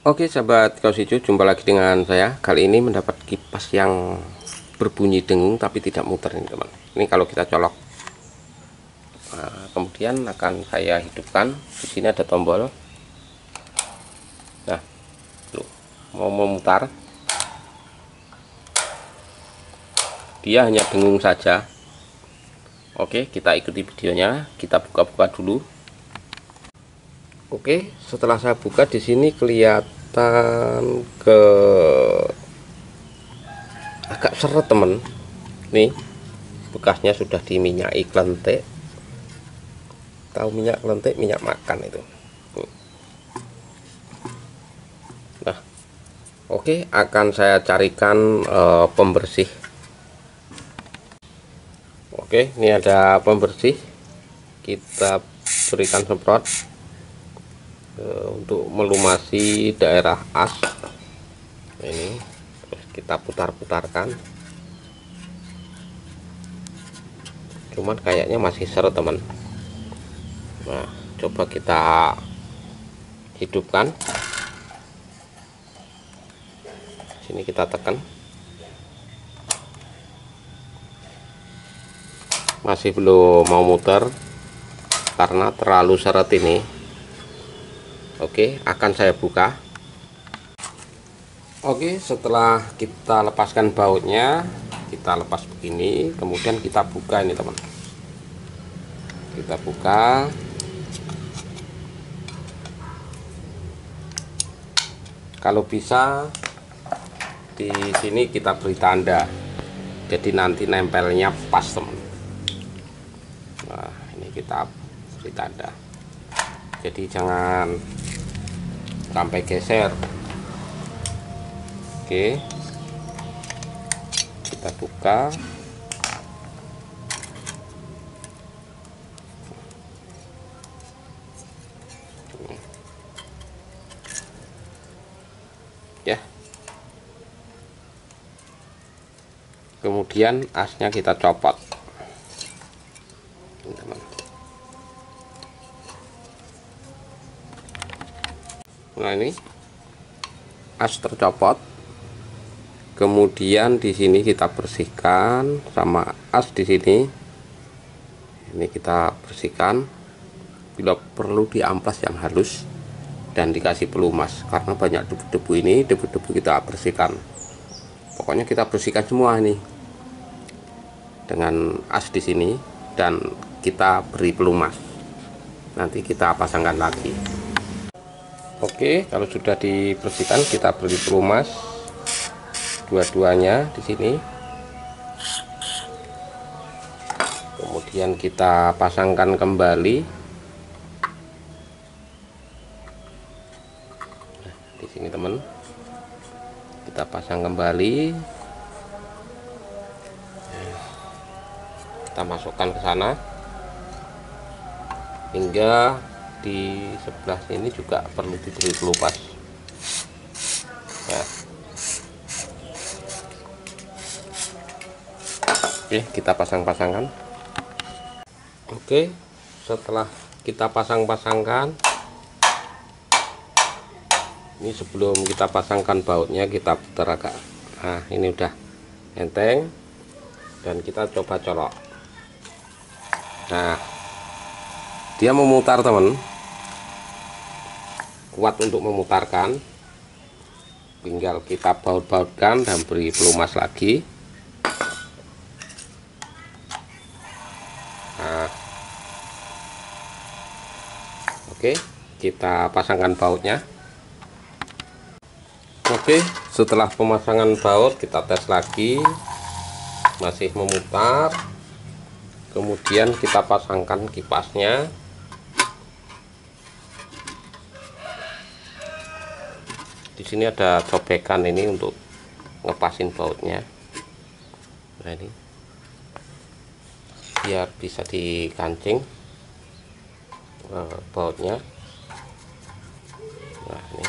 Oke sahabat kaos hijau jumpa lagi dengan saya. Kali ini mendapat kipas yang berbunyi dengung tapi tidak muter ini teman. Ini kalau kita colok. Nah, kemudian akan saya hidupkan. Di sini ada tombol. Nah loh, mau memutar. Dia hanya dengung saja. Oke kita ikuti videonya. Kita buka-buka dulu Oke setelah saya buka di sini kelihatan ke agak seret temen nih bekasnya sudah diminyaki klentek tahu minyak klentek minyak makan itu. Nah oke akan saya carikan uh, pembersih. Oke ini ada pembersih. Kita berikan semprot untuk melumasi daerah as. Ini terus kita putar-putarkan. Cuman kayaknya masih seret teman. Nah coba kita hidupkan. Sini kita tekan. Masih belum mau muter karena terlalu seret ini Oke akan saya buka. Oke setelah kita lepaskan bautnya kita lepas begini kemudian kita buka ini teman. Kita buka. Kalau bisa di sini kita beri tanda. Jadi nanti nempelnya pas teman. Nah ini kita beri tanda. Jadi jangan sampai geser. Oke. Kita buka. Ya. Kemudian asnya kita copot teman nah ini as tercopot. Kemudian di sini kita bersihkan sama as di sini. Ini kita bersihkan. Bila perlu di amplas yang halus dan dikasih pelumas karena banyak debu-debu ini debu-debu kita bersihkan. Pokoknya kita bersihkan semua ini dengan as di sini dan kita beri pelumas nanti kita pasangkan lagi Oke, kalau sudah dibersihkan kita beri pelumas dua-duanya di sini. Kemudian kita pasangkan kembali. Nah, di sini teman. Kita pasang kembali. Kita masukkan ke sana hingga di sebelah sini juga perlu diberi pelupas ya. oke kita pasang-pasangkan. Oke setelah kita pasang-pasangkan ini sebelum kita pasangkan bautnya kita putar agak. Nah ini udah enteng dan kita coba colok. Nah dia memutar teman. Kuat untuk memutarkan. Tinggal kita baut-bautkan dan beri pelumas lagi. Nah. Oke kita pasangkan bautnya. Oke setelah pemasangan baut kita tes lagi. Masih memutar. Kemudian kita pasangkan kipasnya di sini ada cobekan ini untuk ngepasin bautnya. Nah ini. Biar bisa dikancing uh, bautnya. Nah ini.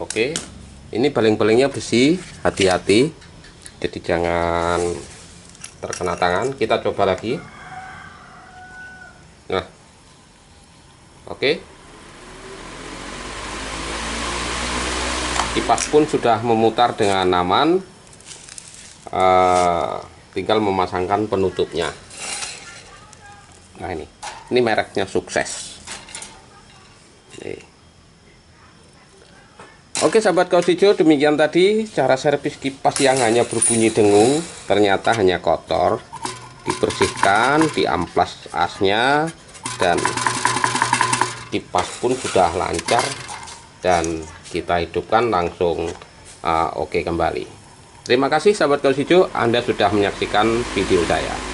Oke. Ini baling-balingnya besi hati-hati. Jadi jangan terkena tangan. Kita coba lagi oke. Kipas pun sudah memutar dengan aman. Uh, tinggal memasangkan penutupnya. Nah ini. Ini mereknya sukses. Nih. Oke sahabat kaos hijau demikian tadi cara servis kipas yang hanya berbunyi dengung ternyata hanya kotor dibersihkan diamplas asnya dan kipas pun sudah lancar dan kita hidupkan langsung uh, oke okay kembali. Terima kasih sahabat kaos hijau. Anda sudah menyaksikan video saya